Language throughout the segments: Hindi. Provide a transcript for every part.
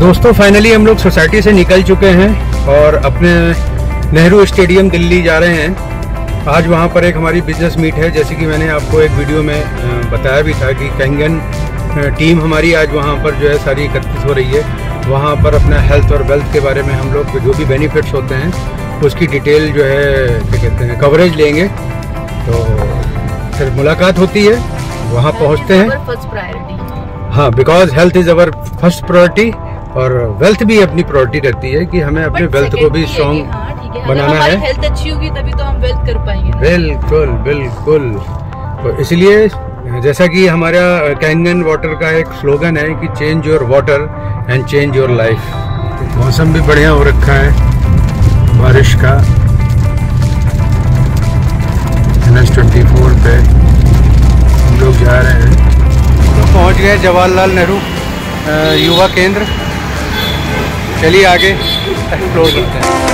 दोस्तों फाइनली हम लोग सोसाइटी से निकल चुके हैं और अपने नेहरू स्टेडियम दिल्ली जा रहे हैं। आज वहाँ पर एक हमारी बिज़नेस मीट है जैसे कि मैंने आपको एक वीडियो में बताया भी था कि कैंगन टीम हमारी आज वहाँ पर जो है सारी इकतीस हो रही है। वहाँ पर अपना हेल्थ और वेल्थ के बारे में हम लोग जो भी बेनिफिट्स होते हैं उसकी डिटेल जो है क्या कहते हैं कवरेज लेंगे। तो फिर मुलाकात होती है वहाँ पहुँचते हैं। हाँ because health is our first priority और वेल्थ भी अपनी प्रायोरिटी रहती है कि हमें अपने वेल्थ को भी स्ट्रॉन्ग हाँ, बनाना है। हेल्थ अच्छी होगी तभी तो हम वेल्थ कर पाएँगे बिल्कुल बिल्कुल। तो इसलिए जैसा कि हमारा कैंगन वाटर का एक स्लोगन है कि change your water and change your life मौसम भी बढ़िया हो रखा है बारिश का। एन एस ट्वेंटी फोर पे हम लोग जा रहे हैं। तो पहुँच गए जवाहरलाल नेहरू युवा केंद्र। चलिए आगे एक्सप्लोर करते हैं।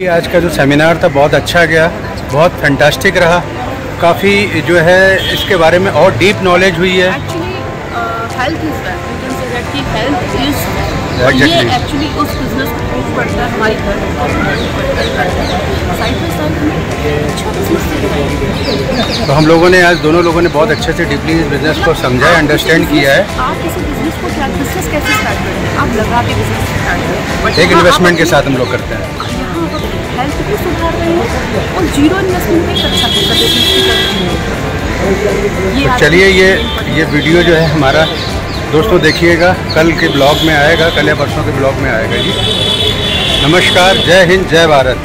आज का जो सेमिनार था बहुत अच्छा गया बहुत फैंटास्टिक रहा। काफ़ी जो है इसके बारे में और डीप नॉलेज हुई है। तो हम लोगों ने आज दोनों लोगों ने बहुत अच्छे से डीपली इस बिज़नेस को समझा है अंडरस्टैंड किया है। आप इस बिज़नेस को क्या बिज़नेस कैसे स्टार्ट करें आप लगा के बिज़नेस स्टार्ट करें एक इन्वेस्टमेंट के साथ हम लोग करते हैं। हेल्थ भी सुधार रहे हैं और ज़ीरो इन्वेस्टमेंट में अच्छा तो चलिए ये ये वीडियो जो है हमारा, दोस्तों देखिएगा, कल के ब्लॉग में आएगा, कल या परसों के ब्लॉग में आएगा जी। नमस्कार, जय हिंद, जय भारत।